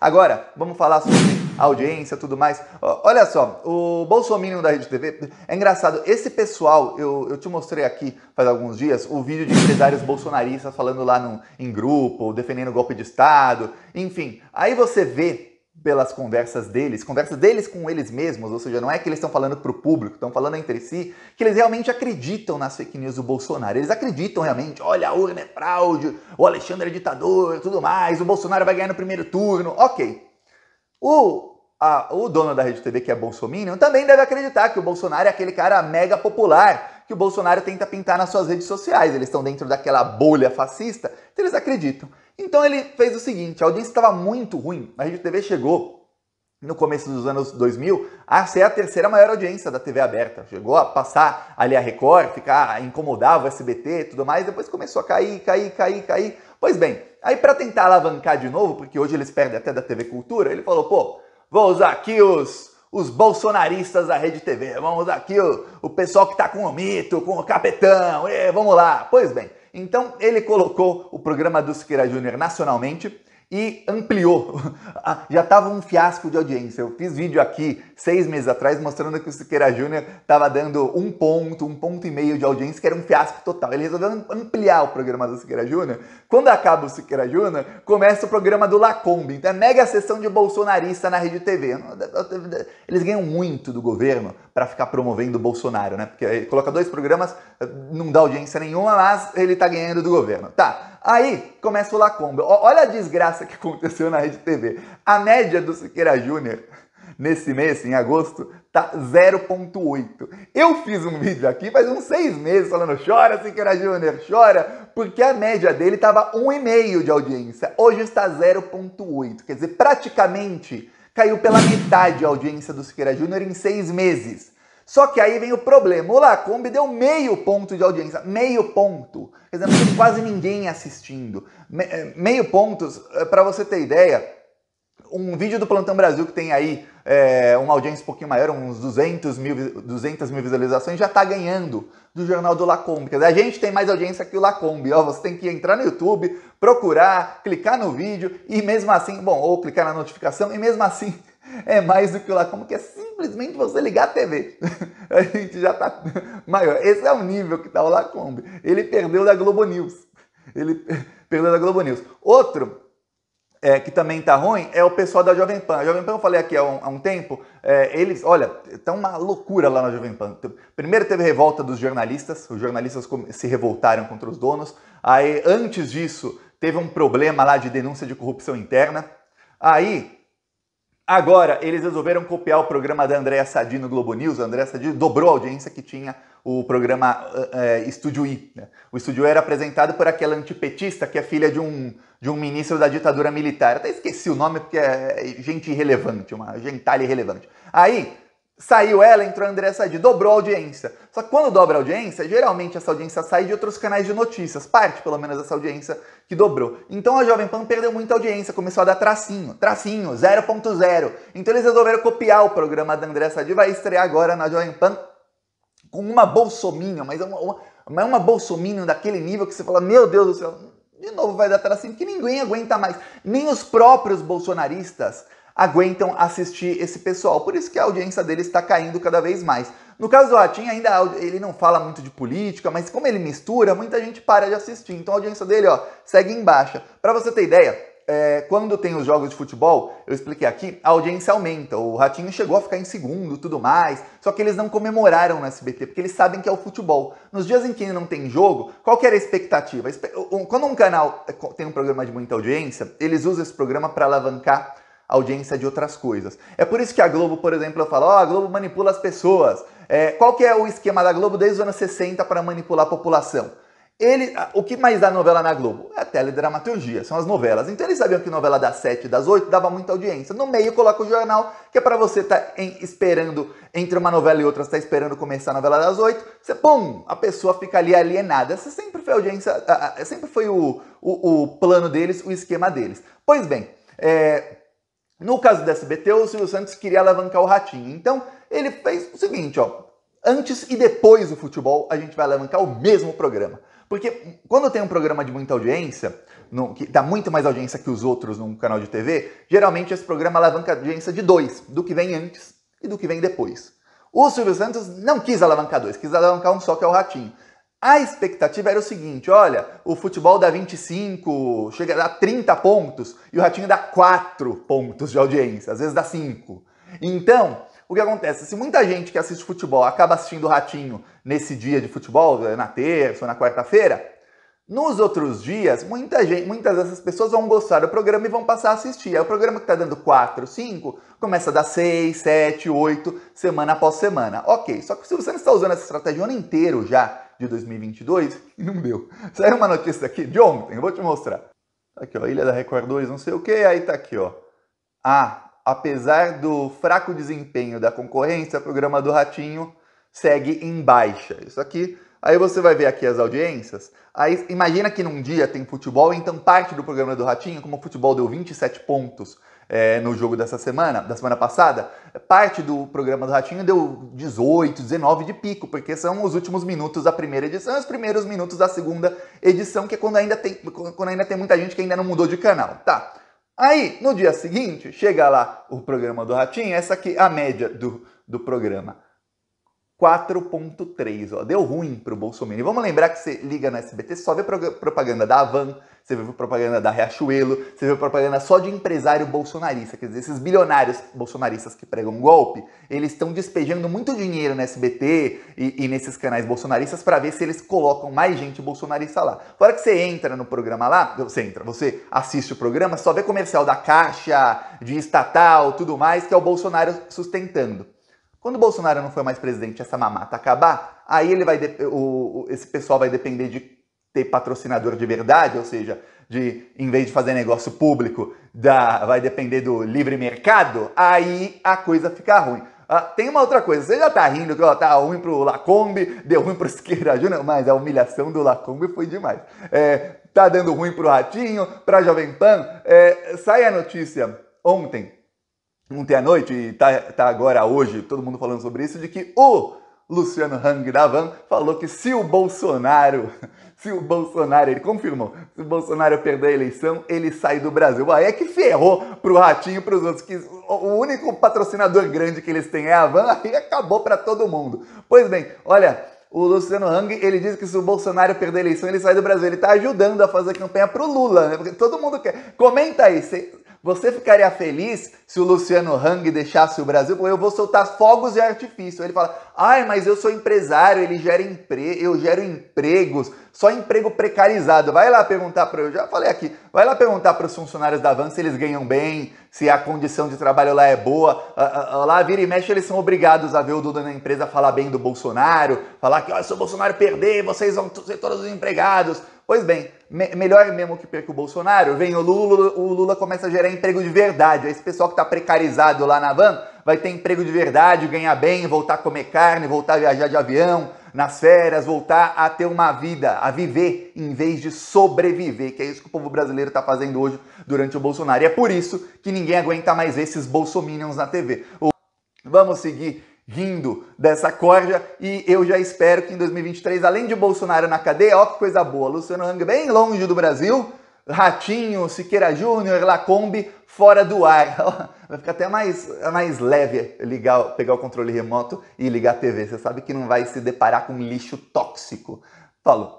Agora, vamos falar sobre audiência tudo mais. Olha só, o Bolsonaro da Rede TV, é engraçado, esse pessoal, eu, eu te mostrei aqui faz alguns dias o vídeo de empresários bolsonaristas falando lá no, em grupo, defendendo golpe de Estado, enfim. Aí você vê pelas conversas deles, conversas deles com eles mesmos, ou seja, não é que eles estão falando para o público, estão falando entre si, que eles realmente acreditam nas fake news do Bolsonaro. Eles acreditam realmente, olha, a urna é fraude, o Alexandre é ditador, tudo mais, o Bolsonaro vai ganhar no primeiro turno. Ok. O, a, o dono da Rede TV, que é Bolsonaro, também deve acreditar que o Bolsonaro é aquele cara mega popular que o Bolsonaro tenta pintar nas suas redes sociais. Eles estão dentro daquela bolha fascista, então eles acreditam. Então ele fez o seguinte, a audiência estava muito ruim, a Rede TV chegou no começo dos anos 2000 a ser a terceira maior audiência da TV aberta. Chegou a passar ali a Record, ficar incomodava o SBT e tudo mais, depois começou a cair, cair, cair, cair. Pois bem, aí para tentar alavancar de novo, porque hoje eles perdem até da TV Cultura, ele falou, pô, vou usar aqui os os bolsonaristas da Rede TV, vamos aqui o, o pessoal que tá com o mito, com o capetão, e, vamos lá. Pois bem, então ele colocou o programa do Siqueira Júnior nacionalmente e ampliou. Ah, já estava um fiasco de audiência. Eu fiz vídeo aqui seis meses atrás mostrando que o Siqueira Júnior estava dando um ponto, um ponto e meio de audiência, que era um fiasco total. Ele resolveu ampliar o programa do Siqueira Júnior. Quando acaba o Siqueira Júnior, começa o programa do Lacombe. Então é mega sessão de bolsonarista na Rede TV. Eles ganham muito do governo para ficar promovendo o Bolsonaro, né? Porque coloca dois programas, não dá audiência nenhuma, mas ele está ganhando do governo. Tá. Aí começa o Lacombe. Olha a desgraça que aconteceu na Rede TV. A média do Siqueira Júnior nesse mês, em agosto, tá 0.8. Eu fiz um vídeo aqui faz uns seis meses falando chora Siqueira Júnior, chora, porque a média dele tava 1,5 de audiência. Hoje está 0.8. Quer dizer, praticamente caiu pela metade a audiência do Siqueira Júnior em seis meses. Só que aí vem o problema. O Lacombe deu meio ponto de audiência. Meio ponto. Quer dizer, não tem quase ninguém assistindo. Me, eh, meio pontos, eh, para você ter ideia, um vídeo do Plantão Brasil que tem aí é, uma audiência um pouquinho maior, uns 200 mil, 200 mil visualizações, já está ganhando do jornal do Lacombe. Quer dizer, a gente tem mais audiência que o Lacombe. Ó, você tem que entrar no YouTube, procurar, clicar no vídeo e mesmo assim, bom, ou clicar na notificação e mesmo assim é mais do que o Lacombe, que é simplesmente você ligar a TV. a gente já tá maior. Esse é o nível que tá o Lacombe. Ele perdeu da Globo News. Ele perdeu da Globo News. Outro é, que também tá ruim é o pessoal da Jovem Pan. A Jovem Pan, eu falei aqui há um, há um tempo, é, eles, olha, tá uma loucura lá na Jovem Pan. Primeiro teve revolta dos jornalistas, os jornalistas se revoltaram contra os donos. Aí, antes disso, teve um problema lá de denúncia de corrupção interna. Aí, Agora, eles resolveram copiar o programa da Andréa Sadi no Globo News. A Andréa Sadi dobrou a audiência que tinha o programa é, Estúdio I. Né? O Estúdio era apresentado por aquela antipetista que é filha de um, de um ministro da ditadura militar. Até esqueci o nome porque é gente irrelevante, uma gentalha irrelevante. Aí, Saiu ela, entrou a André Sadi, dobrou a audiência. Só que quando dobra a audiência, geralmente essa audiência sai de outros canais de notícias, parte pelo menos dessa audiência que dobrou. Então a Jovem Pan perdeu muita audiência, começou a dar tracinho, tracinho, 0.0. Então eles resolveram copiar o programa da André Sadi, vai estrear agora na Jovem Pan com uma bolsominion, mas é uma, uma, uma bolsominion daquele nível que você fala, meu Deus do céu, de novo vai dar tracinho, que ninguém aguenta mais. Nem os próprios bolsonaristas aguentam assistir esse pessoal. Por isso que a audiência dele está caindo cada vez mais. No caso do Ratinho, ainda ele não fala muito de política, mas como ele mistura, muita gente para de assistir. Então a audiência dele ó, segue em baixa. Para você ter ideia, é, quando tem os jogos de futebol, eu expliquei aqui, a audiência aumenta. O Ratinho chegou a ficar em segundo tudo mais, só que eles não comemoraram no SBT, porque eles sabem que é o futebol. Nos dias em que não tem jogo, qual que era a expectativa? Quando um canal tem um programa de muita audiência, eles usam esse programa para alavancar audiência de outras coisas. É por isso que a Globo, por exemplo, eu ó, oh, a Globo manipula as pessoas. É, qual que é o esquema da Globo desde os anos 60 para manipular a população? Ele, o que mais dá novela na Globo? É a teledramaturgia, são as novelas. Então eles sabiam que novela das 7 das 8 dava muita audiência. No meio coloca o jornal, que é para você estar tá esperando, entre uma novela e outra, você tá esperando começar a novela das 8, você, pum, a pessoa fica ali alienada. Essa sempre foi a audiência, sempre foi o, o, o plano deles, o esquema deles. Pois bem, é, no caso do SBT, o Silvio Santos queria alavancar o Ratinho. Então, ele fez o seguinte, ó. Antes e depois do futebol, a gente vai alavancar o mesmo programa. Porque quando tem um programa de muita audiência, no, que dá muito mais audiência que os outros num canal de TV, geralmente esse programa alavanca audiência de dois, do que vem antes e do que vem depois. O Silvio Santos não quis alavancar dois, quis alavancar um só, que é o Ratinho. A expectativa era o seguinte: olha, o futebol dá 25, chega a dar 30 pontos e o Ratinho dá 4 pontos de audiência, às vezes dá 5. Então, o que acontece? Se muita gente que assiste futebol acaba assistindo o Ratinho nesse dia de futebol, na terça ou na quarta-feira, nos outros dias, muita gente, muitas dessas pessoas vão gostar do programa e vão passar a assistir. Aí o programa que está dando 4, 5, começa a dar 6, 7, 8, semana após semana. Ok, só que se você não está usando essa estratégia o ano inteiro já, de 2022, não deu. Saiu uma notícia aqui de ontem, eu vou te mostrar. Aqui, ó, Ilha da Record 2, não sei o que, aí tá aqui, ó. Ah, apesar do fraco desempenho da concorrência, o programa do Ratinho segue em baixa. Isso aqui, aí você vai ver aqui as audiências. Aí imagina que num dia tem futebol, então parte do programa do Ratinho, como o futebol deu 27 pontos é, no jogo dessa semana, da semana passada, parte do programa do Ratinho deu 18, 19 de pico, porque são os últimos minutos da primeira edição e os primeiros minutos da segunda edição, que é quando ainda tem, quando ainda tem muita gente que ainda não mudou de canal. Tá. Aí, no dia seguinte, chega lá o programa do Ratinho, essa aqui é a média do, do programa. 4.3, ó. Deu ruim pro Bolsonaro. Vamos lembrar que você liga no SBT, só vê propaganda da Avan, você vê propaganda da Riachuelo, você vê propaganda só de empresário bolsonarista. Quer dizer, esses bilionários bolsonaristas que pregam golpe, eles estão despejando muito dinheiro no SBT e, e nesses canais bolsonaristas para ver se eles colocam mais gente bolsonarista lá. Fora que você entra no programa lá, você entra, você assiste o programa, só vê comercial da Caixa, de estatal, tudo mais, que é o Bolsonaro sustentando. Quando o Bolsonaro não for mais presidente essa mamata acabar, aí ele vai o, esse pessoal vai depender de ter patrocinador de verdade, ou seja, de em vez de fazer negócio público, da, vai depender do livre mercado, aí a coisa fica ruim. Ah, tem uma outra coisa, você já tá rindo que ó, tá ruim pro Lacombe, deu ruim pro Esquerda Júnior, mas a humilhação do Lacombe foi demais. É, tá dando ruim pro Ratinho, pra Jovem Pan. É, sai a notícia ontem, ontem à noite, e tá, tá agora hoje, todo mundo falando sobre isso, de que o Luciano Hang da Van falou que se o Bolsonaro, se o Bolsonaro, ele confirmou, se o Bolsonaro perder a eleição, ele sai do Brasil. Aí é que ferrou pro Ratinho pros outros, que o único patrocinador grande que eles têm é a Van, aí acabou para todo mundo. Pois bem, olha, o Luciano Hang, ele diz que se o Bolsonaro perder a eleição, ele sai do Brasil. Ele está ajudando a fazer campanha pro Lula, né? Porque todo mundo quer. Comenta aí, você ficaria feliz se o Luciano Hang deixasse o Brasil? Eu vou soltar fogos de artifício. Ele fala: ai, mas eu sou empresário, ele gera empre... eu gero empregos, só emprego precarizado. Vai lá perguntar para eu já falei aqui, vai lá perguntar para os funcionários da Van se eles ganham bem, se a condição de trabalho lá é boa. Lá vira e mexe, eles são obrigados a ver o Duda na empresa falar bem do Bolsonaro, falar que oh, se o Bolsonaro perder, vocês vão ser todos os empregados. Pois bem, me melhor mesmo que perca o Bolsonaro, vem o Lula, o Lula começa a gerar emprego de verdade. Esse pessoal que está precarizado lá na van vai ter emprego de verdade, ganhar bem, voltar a comer carne, voltar a viajar de avião nas férias, voltar a ter uma vida, a viver em vez de sobreviver, que é isso que o povo brasileiro está fazendo hoje durante o Bolsonaro. E é por isso que ninguém aguenta mais esses bolsominions na TV. Vamos seguir rindo dessa corja e eu já espero que em 2023, além de Bolsonaro na cadeia, ó que coisa boa, Luciano Hang bem longe do Brasil, Ratinho, Siqueira Júnior, Lacombe fora do ar. Vai ficar até mais, mais leve ligar, pegar o controle remoto e ligar a TV. Você sabe que não vai se deparar com lixo tóxico. Falou.